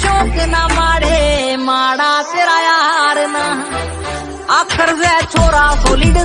शौक ना माड़े माड़ा तेरा यार ना। आखर वे छोरा सोलिड